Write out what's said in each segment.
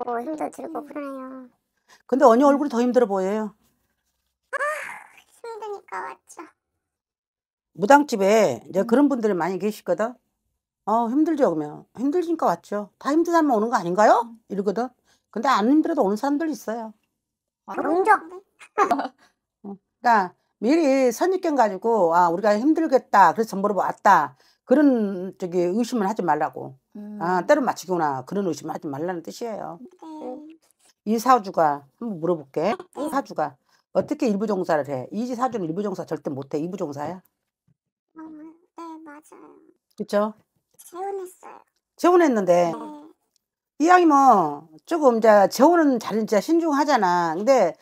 먹고 힘도 들고 그러네요. 근데 언니 얼굴이 더 힘들어 보여요. 힘드니까 왔죠. 무당집에 이제 음. 그런 분들이 많이 계시거든. 어, 힘들죠, 그러면. 힘들니까 왔죠. 다 힘든 사람만 오는 거 아닌가요? 음. 이러거든. 근데 안 힘들어도 오는 사람들 있어요. 용적. 그러니까 미리 선입견 가지고, 아, 우리가 힘들겠다. 그래서 전보러 왔다. 그런 저기 의심을 하지 말라고. 음. 아, 때로 맞추구나. 그런 의심을 하지 말라는 뜻이에요. 네. 이 사주가 한번 물어볼게. 이 사주가 어떻게 일부 종사를 해? 이 사주는 일부 종사 절대 못 해. 이부 종사야. 어, 네, 맞아요. 그쵸? 재혼했어요. 재혼했는데 네. 이왕이 뭐 조금 이제 재혼은 잘 진짜 신중하잖아. 근데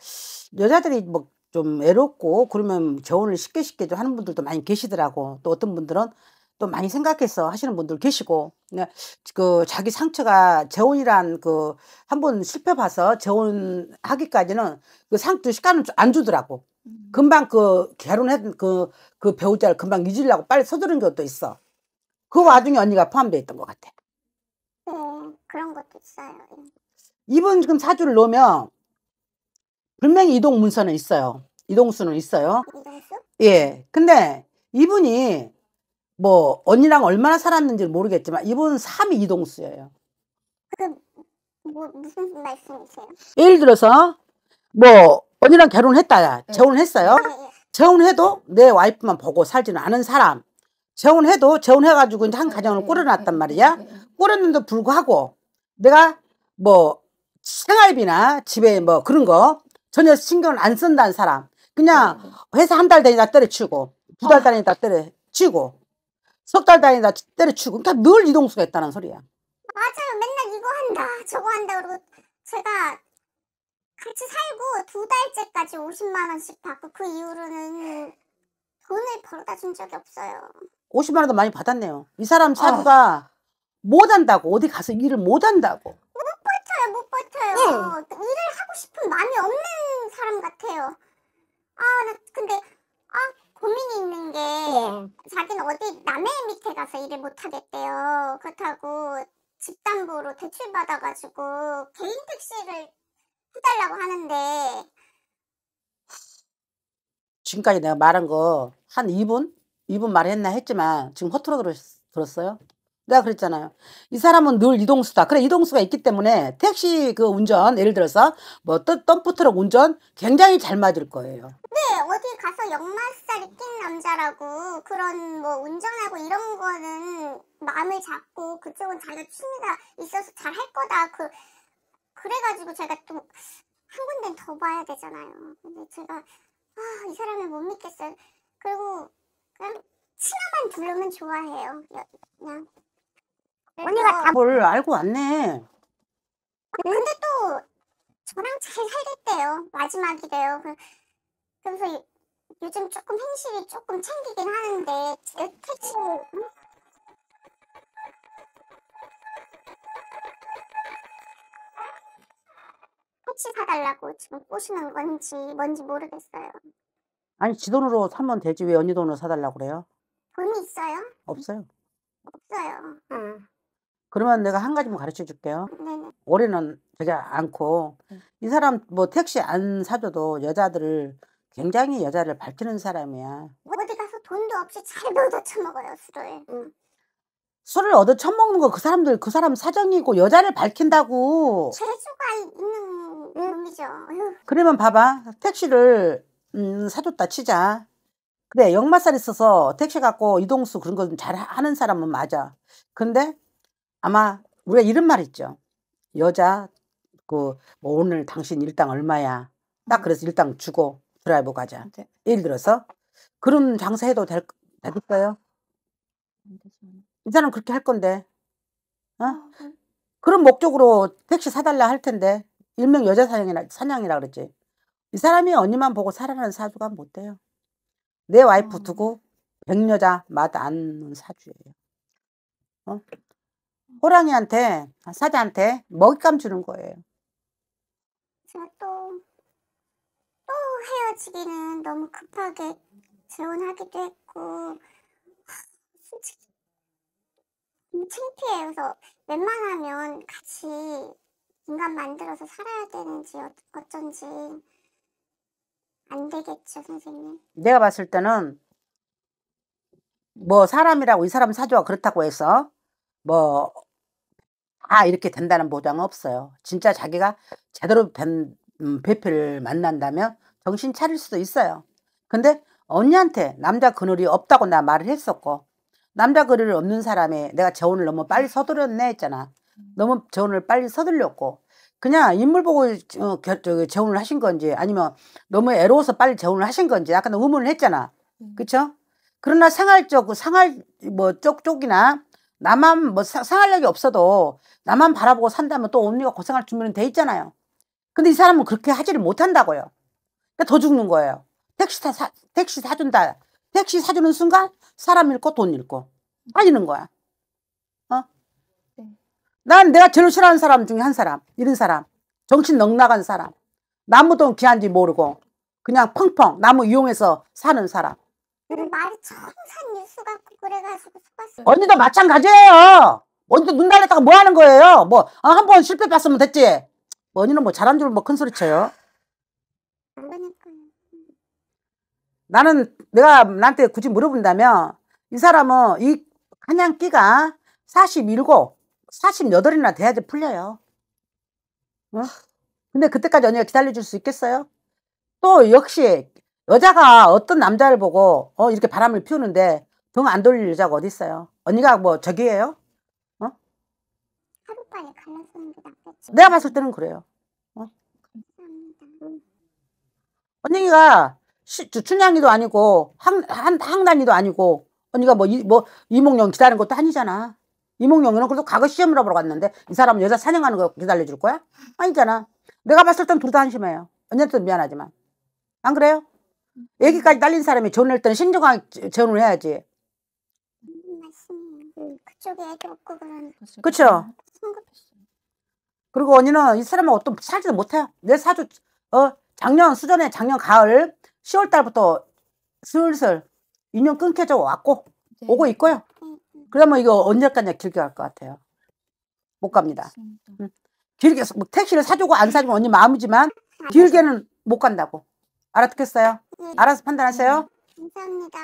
여자들이 뭐 좀 애롭고 그러면 재혼을 쉽게 쉽게 좀 하는 분들도 많이 계시더라고. 또 어떤 분들은 또 많이 생각해서 하시는 분들 계시고. 근데 그 자기 상처가 재혼이란 그 한 번 실패 봐서 재혼하기까지는 그 상투 시간을 안 주더라고. 음. 금방 그 결혼했던 그, 그 배우자를 금방 잊으려고 빨리 서두른 것도 있어. 그 와중에 언니가 포함되어 있던 것 같아. 네, 그런 것도 있어요. 예. 이분 지금 사주를 놓으면 분명히 이동 문서는 있어요. 이동수는 있어요. 이동수? 예. 근데 이분이 뭐 언니랑 얼마나 살았는지 모르겠지만 이분 3위 이동수예요. 그, 뭐, 무슨 말씀이세요? 예를 들어서 뭐 언니랑 결혼했다. 네. 재혼했어요. 아, 예. 재혼해도 내 와이프만 보고 살지는 않은 사람. 재혼해도 재혼해가지고 이제 한 가정을 네, 꾸려놨단 네, 말이야. 네, 네. 꾸렸는데도 불구하고 내가 뭐 생활비나 집에 뭐 그런 거 전혀 신경을 안 쓴다는 사람. 그냥 네. 회사 한 달 다니다 때려치고 두 달 다니다 때려치고 석 달 다니다 때려치고 그러니까 늘 이동수가 있다는 소리야. 맞아요. 맨날 이거 한다, 저거 한다. 그러고 제가 같이 살고 두 달째까지 50만 원씩 받고 그 이후로는 돈을 벌어다 준 적이 없어요. 50만 원도 많이 받았네요. 이 사람 사주가 못 한다고 어디 가서 일을 못 한다고. 버텨요, 못 버텨요. 일을 하고 싶은 마음이 없는 사람 같아요. 아, 나 근데 아 고민이 있는 게 자기는 어디 남의 밑에 가서 일을 못 하겠대요. 그렇다고 집담보로 대출 받아가지고 개인 택시를 해달라고 하는데 지금까지 내가 말한 거 한 2분? 2분 말했나 했지만 지금 허투루 들었, 들었어요? 내가 그랬잖아요. 이 사람은 늘 이동수다. 그래, 이동수가 있기 때문에 택시 그 운전, 예를 들어서 뭐 덤- 덤프트럭 운전 굉장히 잘 맞을 거예요. 네, 가서 역마살이 낀 남자라고 그런 뭐 운전하고 이런 거는 마음을 잡고 그쪽은 자기가 취미가 있어서 잘 할 거다. 그 그래가지고 제가 또 한 군데 더 봐야 되잖아요. 근데 제가 아, 이 사람을 못 믿겠어요. 그리고 그냥 치마만 두르면 좋아해요. 여- 그냥 언니가 다 뭘 알고 왔네. 근데 또 저랑 잘 살겠대요. 마지막이래요. 그- 그래서 요- 요즘 조금 행실이 조금 챙기긴 하는데 응? 택시 사달라고 지금 꼬시는 건지 뭔지 모르겠어요. 아니, 지 돈으로 사면 되지. 왜 언니 돈으로 사달라고 그래요? 돈이 있어요? 없어요. 없어요. 응. 그러면 내가 한 가지만 가르쳐 줄게요. 네네. 올해는 되지 않고 네. 이 사람 뭐 택시 안 사줘도 여자들을 굉장히 여자를 밝히는 사람이야. 어디 가서 돈도 없이 잘 얻어 처먹어요 술을. 응. 술을 얻어 처먹는 거 그 사람들 그 사람 사정이고 여자를 밝힌다고. 재주가 있는 놈이죠. 어휴. 그러면 봐봐 택시를 음, 사줬다 치자. 그래 역마살 있어서 택시 갖고 이동수 그런 거 좀 잘 하는 사람은 맞아. 근데 아마 우리가 이런 말 있죠. 여자 그뭐 오늘 당신 일당 얼마야? 딱 그래서 일당 주고 드라이브 가자. 네. 예를 들어서 그런 장사해도 될, 되죠. 이 사람 그렇게 할 건데 어? 아, 그런 목적으로 택시 사달라 할 텐데 일명 여자 사냥이라 사냥이라 그랬지. 이 사람이 언니만 보고 살아가는 사주가 못 돼요. 내 와이프 어. 두고 백여자 맛 안는 사주예요. 어? 호랑이한테 사자한테 먹잇감 주는 거예요. 제가 또, 또 헤어지기는 너무 급하게 재혼하기도 했고, 하, 솔직히 너무 창피해요. 그래서 웬만하면 같이 인간 만들어서 살아야 되는지 어- 어쩐지 안 되겠죠, 선생님. 내가 봤을 때는 뭐 사람이라고 이 사람 사주가 그렇다고 해서 뭐다 이렇게 된다는 보장은 없어요. 진짜 자기가 제대로 된 음, 배필을 만난다면 정신 차릴 수도 있어요. 근데 언니한테 남자 그늘이 없다고 나 말을 했었고 남자 그늘이 없는 사람이 내가 재혼을 너무 빨리 서두르네 했잖아. 너무 재혼을 빨리 서둘렸고 그냥 인물 보고 어, 결- 저기 재혼을 하신 건지 아니면 너무 애로워서 빨리 재혼을 하신 건지 약간 의문을 했잖아. 음. 그쵸? 그러나 생활적, 생활, 뭐, 쪽, 쪽이나, 나만, 뭐, 사- 생활력이 없어도, 나만 바라보고 산다면 또 언니가 고생할 준비는 돼 있잖아요. 근데 이 사람은 그렇게 하지를 못한다고요. 그러니까 더 죽는 거예요. 택시 타, 사, 택시 사준다. 택시 사주는 순간, 사람 잃고 돈 잃고. 빠지는 거야. 어? 네. 난 내가 제일 싫어하는 사람 중에 한 사람. 이런 사람. 정신 넉나간 사람. 나무도 귀한지 모르고, 그냥 펑펑, 나무 이용해서 사는 사람. 말이 청산 뉴스 같고 그래가지고 속았어요. 언니도 마찬가지예요. 언니도 눈 달렸다가 뭐 하는 거예요? 뭐, 한번 실패 봤으면 됐지. 뭐 언니는 뭐 잘한 줄 뭐 큰 소리 쳐요. 나는 내가 나한테 굳이 물어본다면 이 사람은 이 한양 끼가 47, 48이나 돼야지 풀려요. 어? 근데 그때까지 언니가 기다려줄 수 있겠어요? 또 역시 여자가 어떤 남자를 보고 어 이렇게 바람을 피우는데 등 안 돌릴 여자가 어디 있어요? 언니가 뭐 저기예요? 하루빨리 갈라서는 게 낫겠죠. 내가 봤을 때는 그래요. 감사합니다. 음. 언니가 시, 저 춘향이도 아니고 항, 한, 항단이도 아니고 언니가 뭐, 이, 뭐 이몽룡 기다리는 것도 아니잖아. 이몽룡이는 그래도 과거 시험을 보러 갔는데 이 사람은 여자 사냥하는 거 기다려줄 거야? 아니잖아. 내가 봤을 땐 둘 다 한심해요. 언니한테도 미안하지만. 안 그래요? 애기까지 딸린 사람이 재혼할 때는 신중하게 재혼을 해야지. 음, 그쪽에 애도 없고 그러니까 그래서 그쵸? 성급했어요. 그리고 언니는 이 사람하고 또 살지도 못해요. 내 사주, 어, 작년, 수전에 작년 가을 10월 달부터 슬슬 인연 끊겨져 왔고, 네. 오고 있고요. 음, 음. 그러면 이거 언제까지 길게 갈 것 같아요? 못 갑니다. 맞습니다. 길게, 뭐 택시를 사주고 안 사주고 언니 마음이지만 길게는 못 간다고. 알아듣겠어요? 예, 알아서 판단하세요? 감사합니다.